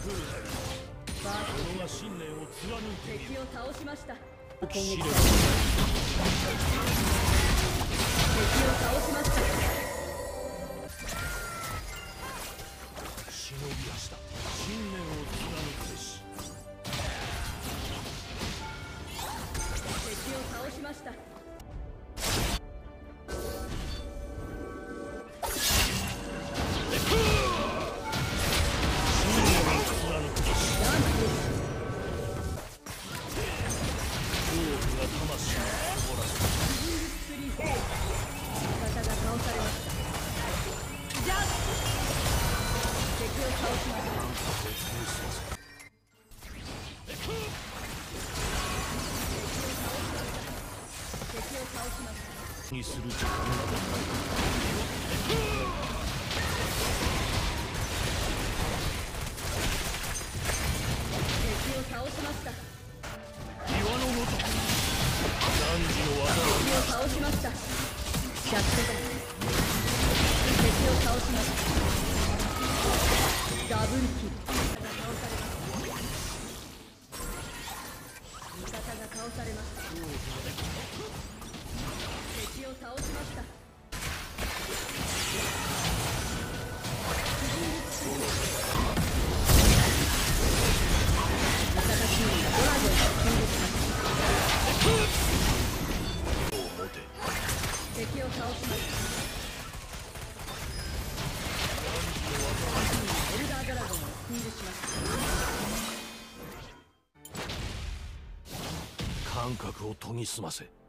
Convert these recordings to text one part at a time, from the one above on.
バース俺が信念を貫いてみる敵を倒しました。敵試練を倒しました忍び足だ信念を貫くべし敵を倒しました。にする時間など敵を倒しました。ない岩のごとく汝の技を倒しました。シャットダウン敵を倒しました。ダブルキル感覚を研ぎ澄ませ。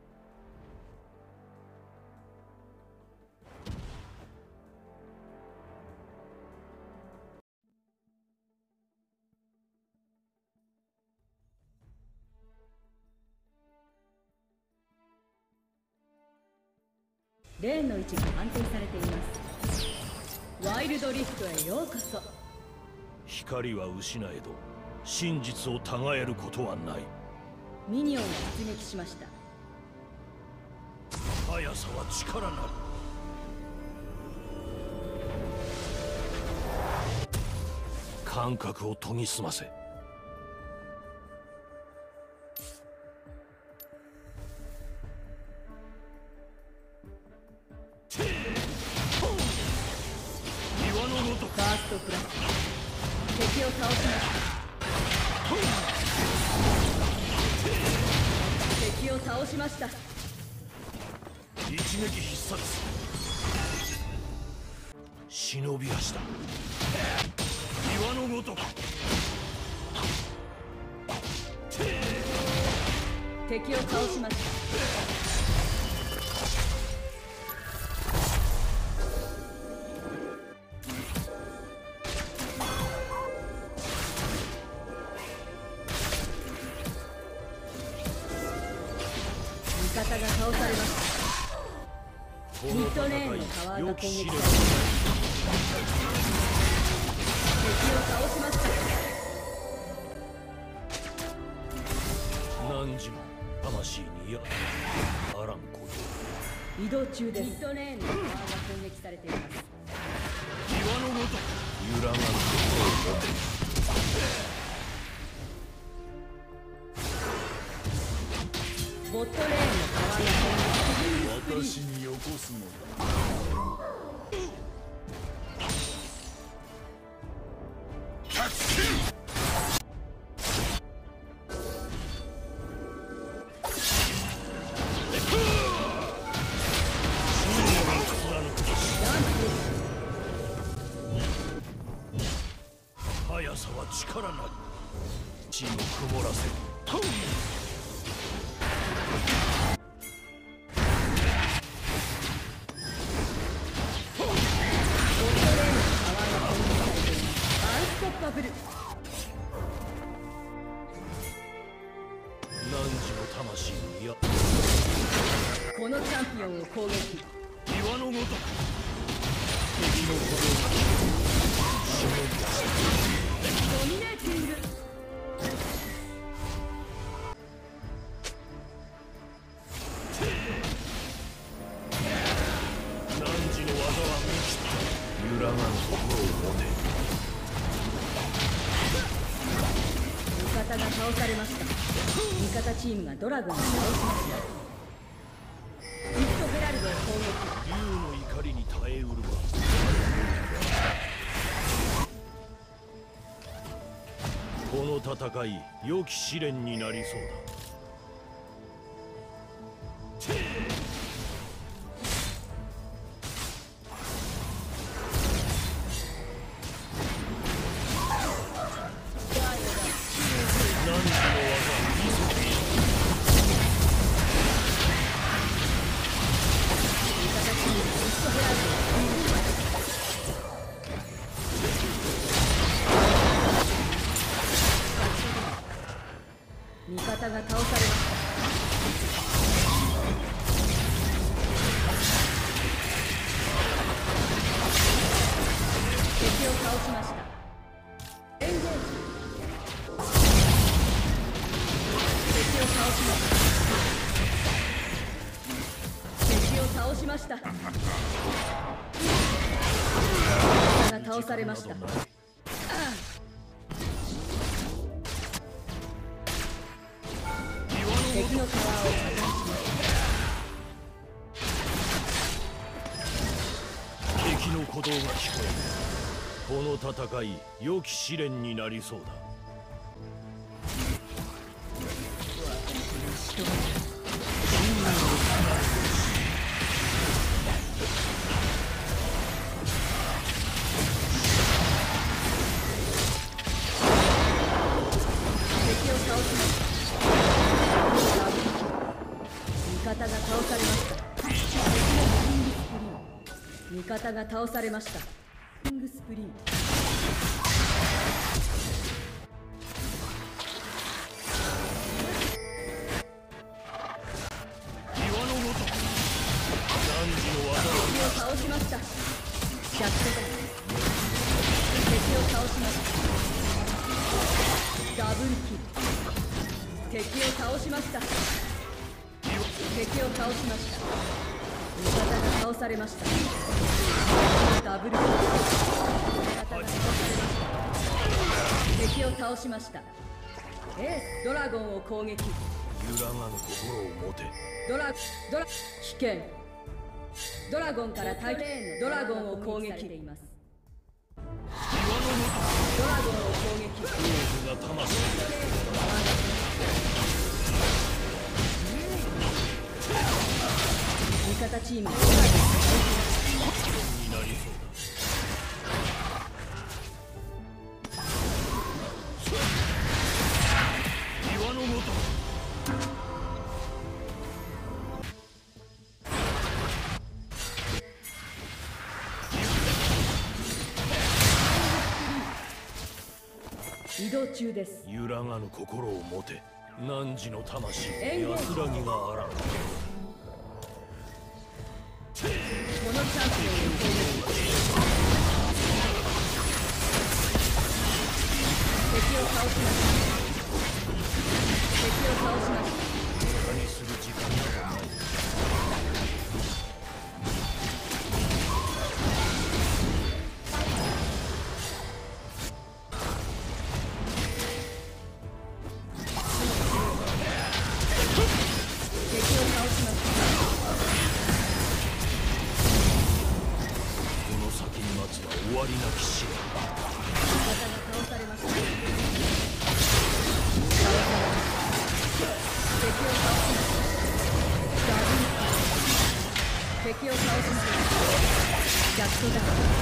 レーンの位置が安定されています。ワイルドリフトへようこそ。光は失えど真実をたがえることはない。ミニオンが出撃しました。速さは力なり。感覚を研ぎ澄ませました。一撃必殺。忍び足だ。岩のごとく敵を倒しました方が倒されました。ミッドレーンのタワーが攻撃され敵を倒しました。何時も魂にやあらんこと移動中ですミッドレーンのタワーがストッパブル。汝の魂にや。このチャンピオンを攻撃。岩のごとく敵のドミネーティング汝の技は満ちた。揺らがぬ心を持て方が倒されました。味方チームがドラゴンを倒しました。リフトヘラルドを攻撃。竜の怒りに耐えうるわ。この戦い良き試練になりそうだ。倒されました。敵を倒しました。エンゲージ敵を倒しました。敵を倒しました。味方が倒されました。戦い良き試練になりそうだ。味方が倒されました。味方が倒されました。ングスプリーン岩のごとく何時の技を敵を倒しました。逆手だ敵を倒しましたダブルキル敵を倒しました。敵を倒しました。味方が倒されました。ダブルキル味方が倒されました。敵を倒しましたエースドラゴンを攻撃。揺らがぬ心を持てドラドラ危険ドラゴンから大抵のドラゴンを攻撃していますドラゴンを攻撃ごとく王が魂味方チーム移動中です。揺らがぬ心を持て。汝の魂。安らぎがあらん。このチャンスを攻撃敵を倒しました敵を倒しましたした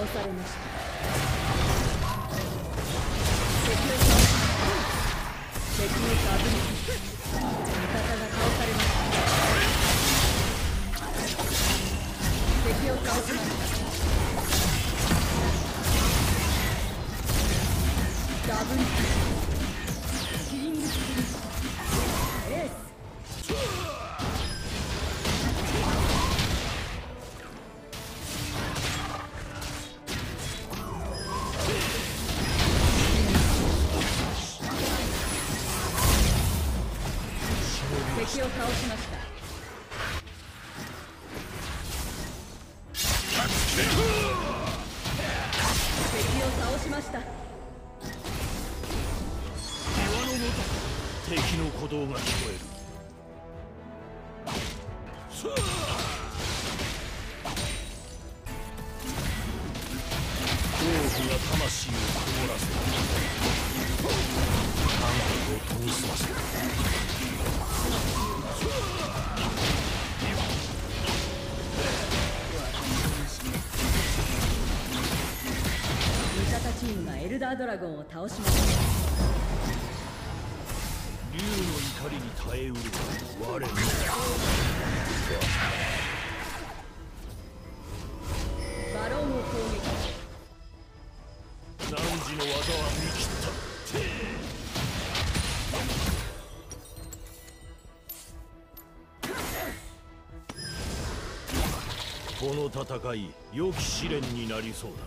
倒されました。敵のかぶり味方が倒されました。敵を倒しました。ブル。倒しました。岩のごと敵の鼓動が聞こえる。恐怖が魂を曇らせ感覚を研ぎ澄ませるードラゴンを倒しました竜の怒りに耐えうる我のバロンを攻撃。汝の技は見切った。この戦い良き試練になりそうだ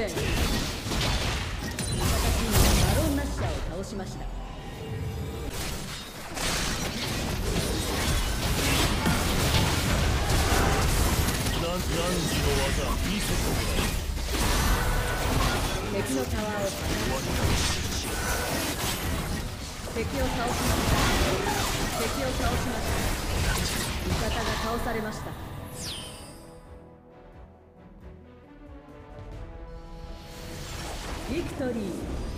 危険味方チームがバロンナッシャーを倒しました。えるな汝の技見せてもらう敵のタワーを敵を倒しました。敵を倒しました。味方が倒されました。ビクトリー。